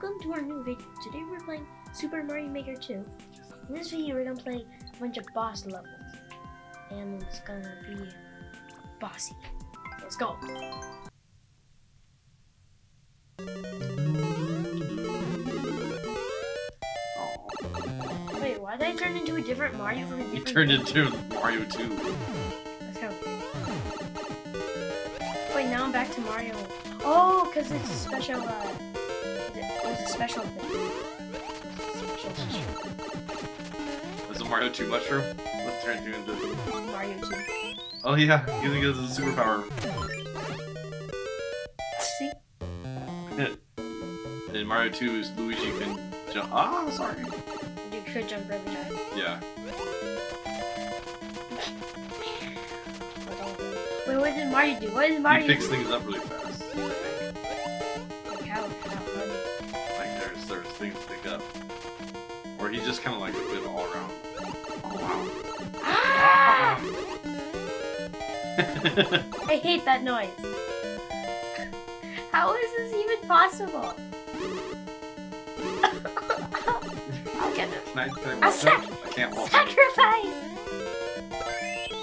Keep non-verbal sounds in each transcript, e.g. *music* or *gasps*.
welcome to our new video. Today we're playing Super Mario Maker 2. In this video we're gonna play a bunch of boss levels. And it's gonna be bossy. Let's go. Wait, why did I turn into a different Mario from a You turned into Mario 2. That's kind of weird. Wait, now I'm back to Mario. Oh, because it's a special, uh, it was a special thing. Special, special. Is a Mario 2 mushroom? What turned you into? Mario 2. Oh yeah, you think it's a superpower. See? *laughs* In Mario 2 is Luigi can jump. Ah, sorry. You could jump really high. Yeah. Wait, what did Mario do? What did He Mario picks do? things up really fast. Just kind of like a bit all around. Oh wow. Ah! *laughs* I hate that noise. How is this even possible? *laughs* I'll get it. Can I, can I sac-? I can't walk. Sacrifice!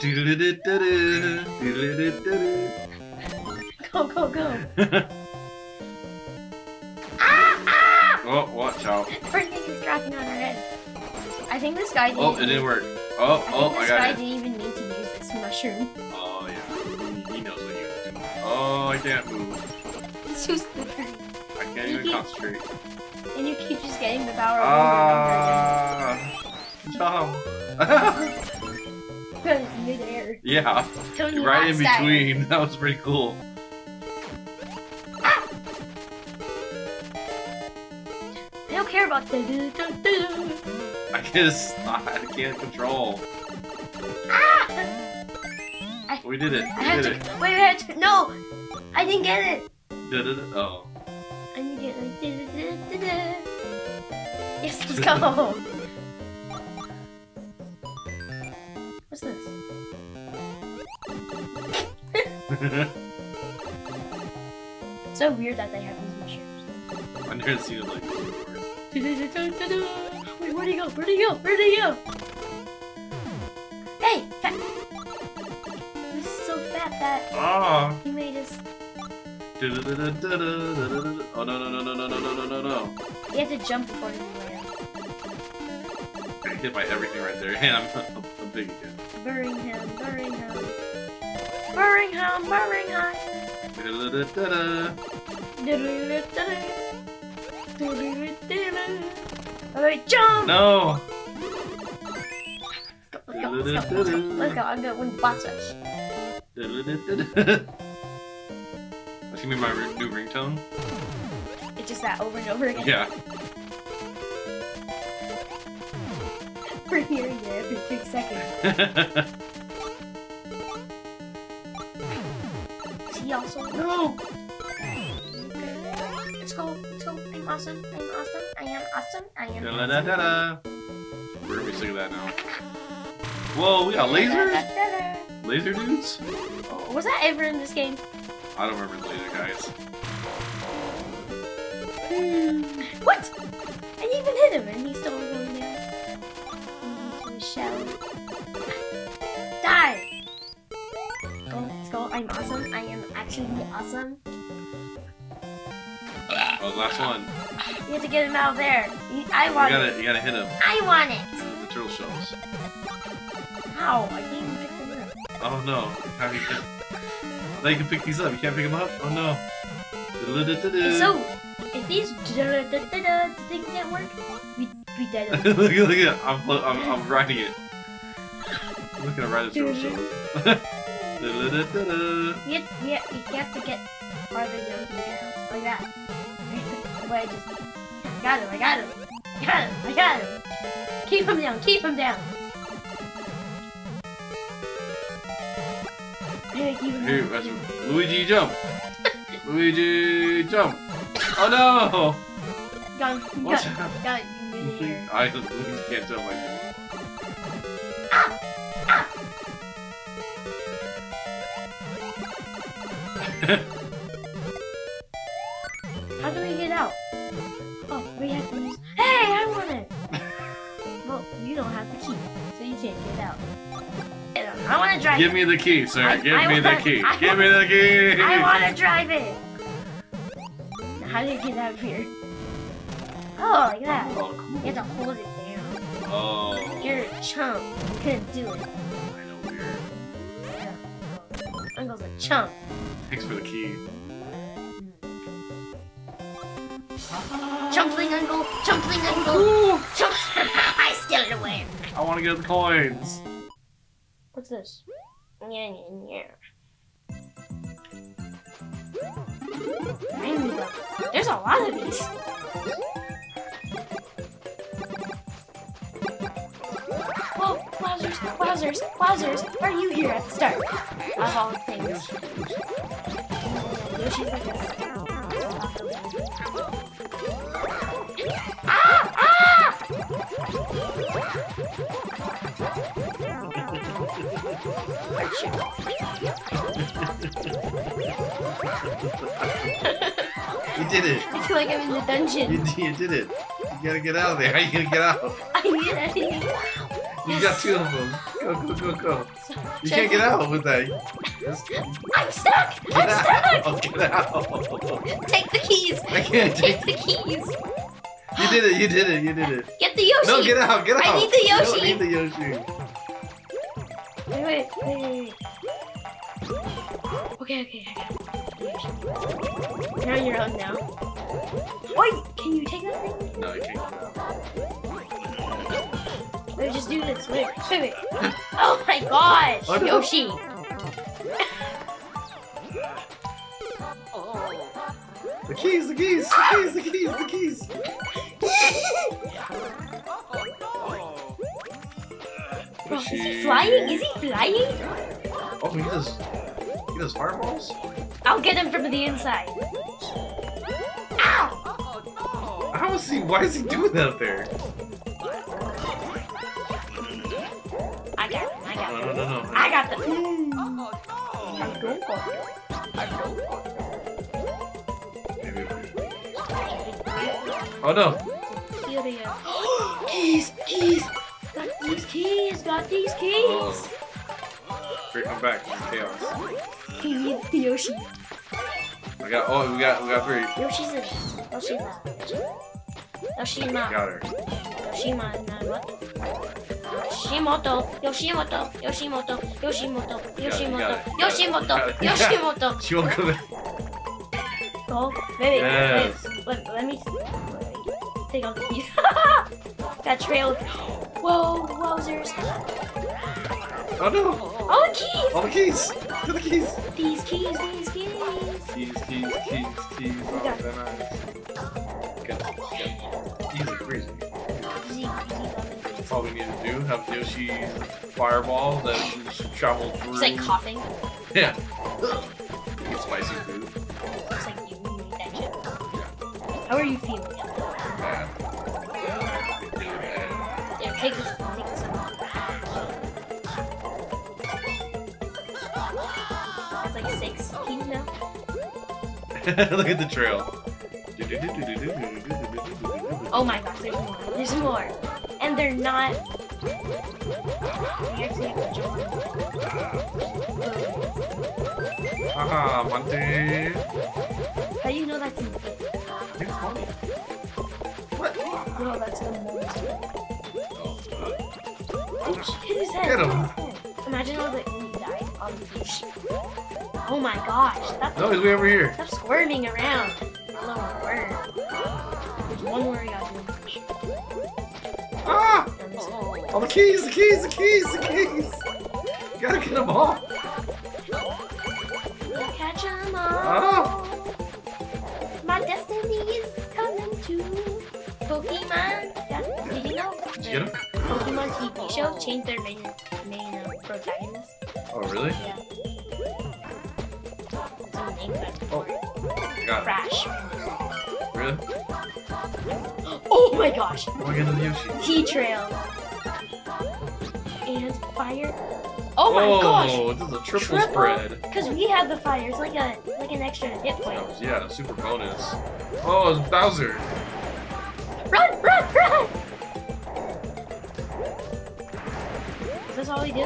Do-do-do-do-do, do-do-do-do-do. Go, go, go. ah, ah! Oh, watch out. Everything is dropping on our head. I think this guy didn't. Oh, it didn't work. Oh, I oh, I this guy got it. didn't even need to use this mushroom. Oh, yeah. He knows what was doing. Oh, I can't move. It's so slippery. I can't even keep- concentrate. And you keep just getting the power over Ah, and over again. Because you're there. yeah, Tony right in style. between. *laughs* That was pretty cool. I don't care about the. I not. I can't control. Ah! We did it. I We had did to. it. Wait, I had to. No! I didn't get it! Did it? Oh. I to get do. Yes, let's go! *laughs* What's this? *laughs* So weird that they have these mushrooms. I've never seen it like before. *laughs* where'd he go? Where'd he go? Where'd he go? Hey! Fat! This is so fat that Ah. he made us. Du-du-du-du-du-du-du-du. Oh no no no no no no no no no no! You have to jump before you land. I hit by everything right there, *laughs* and I'm, I'm, big again. Birmingham, Birmingham. Birmingham, Birmingham. Du-du-du-du-du. Alright, jump! No! Let's go, let's go, let's go. Let's go, I'm gonna win the boss rush. That's gonna be my new ringtone. It's just that over and over again. Yeah. *laughs* We're hearing it every two seconds. Is he also? no! I'm awesome, I'm awesome, I am awesome, I am awesome. Da-da-da-da-da. We're gonna be sick of that now. Whoa, we got lasers? Da-da-da-da-da. Laser dudes? Oh, Was that ever in this game? I don't remember the laser guys. Hmm. What? I even hit him and he's still going a shell. Die! Go, let's go. I'm awesome. I am actually awesome. Oh, last one. You have to get him out of there. I want it. gotta, you gotta hit him. I want it. The turtle shells. How? I can't even pick them up. Oh no. How do you pick? Now you can pick these up. You can't pick them up? Oh no. So, if these da-da-da-da-da things didn't work, we we dead. look at look at I'm, I'm I'm riding it. I'm looking to ride a turtle shell. Du-du-du-du-du. He, has- he, ha- to get farther down ground. Like that. But I just got him, I got him. I got him, I got him. Keep him down, keep him down. Yeah, keep him Here, down. that's- Luigi jump. *laughs* Luigi jump. Oh no. Got him, Watch got him, out. got him. *laughs* There. I *laughs* Luigi can't jump like that. How ah, do ah. Want to drive Give it. me the key, sir. I- Give I me the key. I Give me the key. I *laughs* want to drive it. How do you get out of here? Oh, like that. Oh, cool. You have to hold it down. Oh, You're a chump. You couldn't do it. I know weird. Yeah. Uncle's a chump. Thanks for the key. Chumpling uncle. Chumpling uncle. Chump. *laughs* I steal it away. I want to get the coins. What's this? Yeah, yeah, yeah. There's a lot of these. Whoa, Wowzers, Wowzers, Wowzers, are you here at the start of all things? Yoshi's like this. You did it. I feel like I'm in the dungeon. you did it. You gotta get out of there. How *laughs* you gonna get out? I need it. You got two of them. Go, go, go, go. You Should can't get out with that. Just *gasps* I'm stuck! I'm stuck! out. *laughs* Get out. Take the keys! I can't Take take. the keys! You did it. You did it. You did it. Get the Yoshi! No, get out. Get out. I need the You don't need the Yoshi. Wait, wait, wait, wait, wait. Okay, okay, I got it. You're on your own now. Wait, can you take that thing? No, you can't get. Wait, just do this. Wait, wait, wait. *laughs* Oh my gosh! Oh, no. Yoshi! *laughs* The keys. The keys. The keys. The keys. The keys. *laughs* Bro, is he flying? Is he flying? Oh, he does. He does fireballs. I'll get him from the inside. Ow! How is he? Why is he doing that up there? I got him, I got No, him. no, no, no. I got the. Mm. I don't got him. I don't got him. Oh no. Here they are. *gasps* keys, keys. Keys. Got these keys. Oh. Great, I'm back. Chaos. You need the Yoshi. I got. Oh, we got. We got three. Yoshi's a. Yoshima. Yoshima. Got her. Yoshima. na what? Yoshimoto. Yoshimoto. Yoshimoto. Yoshimoto. Yoshimoto. Yoshimoto. *laughs* Yoshimoto. She won't come oh, in. Go. Wait, wait, Yes. wait. Let, let me. Let me take off the keys. *laughs* that trail. Whoa, wowzers. Oh no. Oh, keys. All the keys. Get *laughs* the keys. These keys, these keys. Keys, keys, keys, keys. Oh, got- they're nice. Good. Good. Are crazy. Easy, easy. That's all we need to do. Have Yoshi fireball, then just travel through. He's like coughing. Yeah. Get spicy food. Looks like you need that shit. How are you feeling? *laughs* Look at the trail. Oh my gosh, there's more. There's more. And they're not. We actually have to jump on Haha, Monte. How do you know that's in the It's funny. What? No, that's the most. Oh, Oops. Hit his head. Get him. Imagine all the when he died on the beach. Oh my gosh. Stop, No, he's way over here. stop squirming around. Little worm. There's one more we gotta do. Ah! And this- All the keys, the keys, the keys, the keys. You gotta get them all. Catch 'em Ah. all. My destiny is coming to Pokemon. Got- Did you know? Did you? Pokemon TV show changed their main main uh, protagonist. Oh, really? Yeah. It's a Oh. Got Crash. it. Really? Oh my gosh. Oh, I got the Yoshi. T trail. And fire. Oh my gosh. Oh, this is a triple, Triple? spread. Because we have the fire. It's like a like an extra hit point. That was- yeah, super bonus. Oh, it's Bowser. Run, run, run! Is this all we do?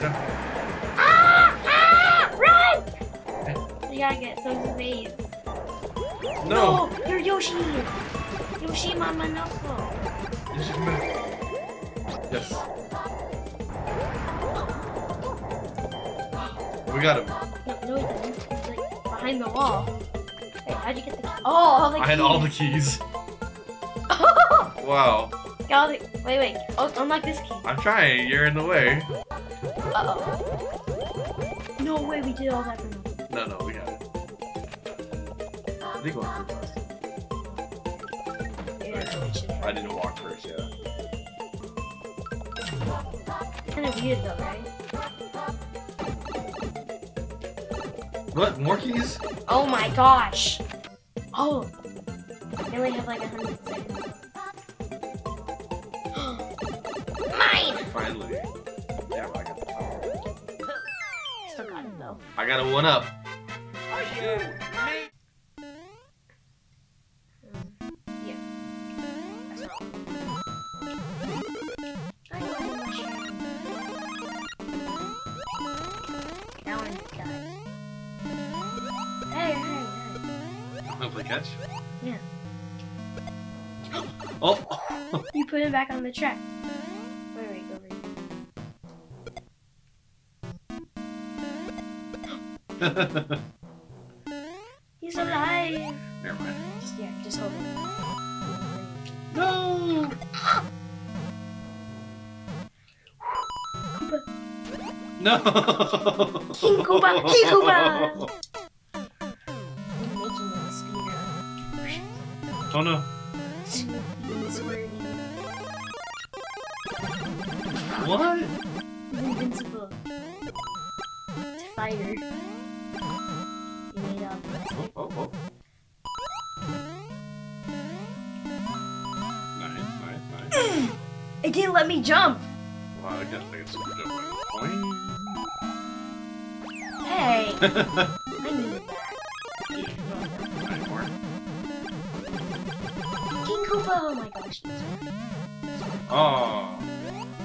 Yeah. You gotta get some space. No! You're Yoshi! Yoshi Mama Nuffle. You should come. Yes. We got him. No, no, didn't. He's like behind the wall. Wait, how'd you get the key? Oh, all the I had all the keys. *laughs* Wow. Got all the Wait, wait. Oh, unlock this key. I'm trying. You're in the way. Uh oh. No way, we did all that for. No, no, we got it. I think we'll first. Yeah, we should. I didn't walk first, yeah. Kind of weird though, right? What? More keys? Oh my gosh. Oh. I only have like a hundred seconds. *gasps* Mine! Finally. Yeah, well, I got the power. Still got it though. I got a one up yeah. I don't. That. Hey, hey, hey. Hopefully catch. Yeah. oh! you put him back on the track. Wait, wait, go over here. *laughs* Just, yeah, just hold him. No! No! King Koopa! King Koopa! I'm making it a. Oh no. What? Invincible. To fire. You made up. Um, oh, oh, oh. It didn't let me jump! Well, I guess I can up my Hey! I needed that. King Koopa! Oh my gosh. Oh.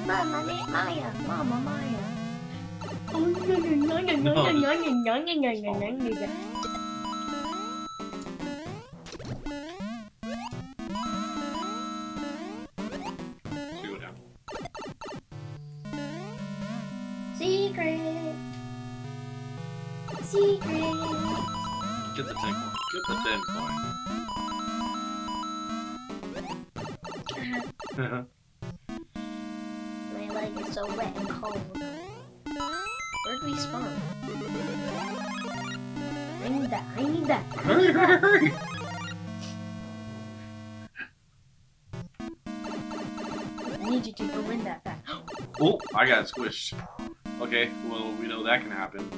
Mama, Maya! Mama, Maya! Oh, no, no, no, no, no, no, no, no, no, no, no, no, no. Two Secret! Secret! Get the ten coin. Get the ten coin. Uh-huh. Uh-huh. My leg is so wet and cold. Where'd we spawn? I need that. I need that. hurry, hurry, hurry! I need you to go in that fast. Oh, I got squished. Okay, well, we know that can happen.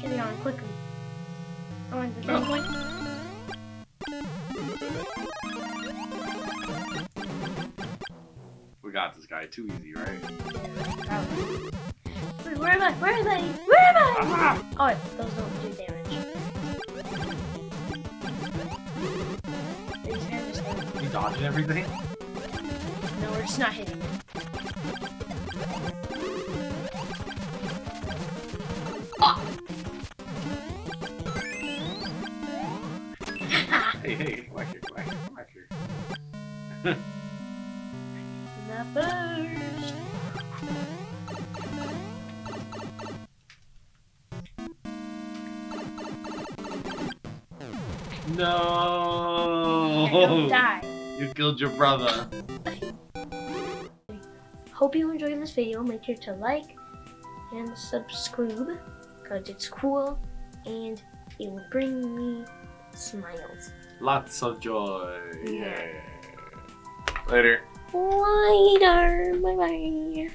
Get it on quickly. I want the No. third we got this guy. Too easy, right? Probably. Wait, where am I? Where am I? Where am I? Aha! Oh, those don't do damage. These guys are staying. You dodging everything? No, we're just not hitting it. Oh! *laughs* Hey, hey, come back here, come back here, come back here. *laughs* the first. No! Don't die. You killed your brother. *laughs* Hope you enjoyed this video. Make sure to like and subscribe because it's cool and it will bring me smiles. Lots of joy. Yeah. Later. Later. Bye bye.